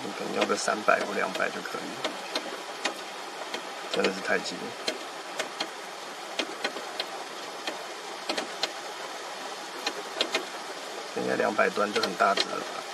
你可能要个三百或两百就可以，真的是太急了。现在两百吨就很大只了。